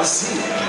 assim